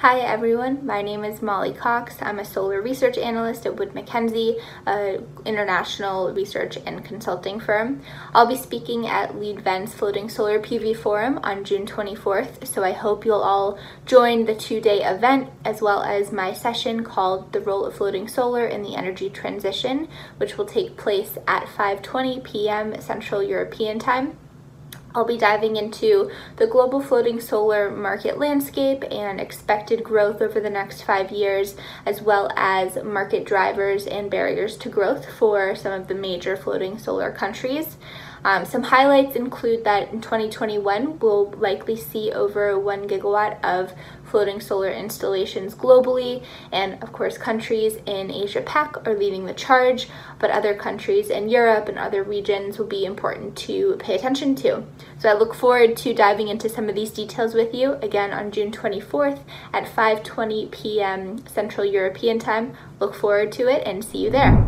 Hi everyone, my name is Molly Cox. I'm a solar research analyst at Wood Mackenzie, an international research and consulting firm. I'll be speaking at Leadvent's Floating Solar PV Forum on June 24th, so I hope you'll all join the two-day event as well as my session called The Role of Floating Solar in the Energy Transition, which will take place at 5.20 p.m. Central European Time. I'll be diving into the global floating solar market landscape and expected growth over the next five years, as well as market drivers and barriers to growth for some of the major floating solar countries. Um, some highlights include that in 2021, we'll likely see over 1 gigawatt of floating solar installations globally, and of course, countries in Asia Pac are leading the charge, but other countries in Europe and other regions will be important to pay attention to. So I look forward to diving into some of these details with you again on June 24th at 5:20 p.m. Central European Time. Look forward to it and see you there.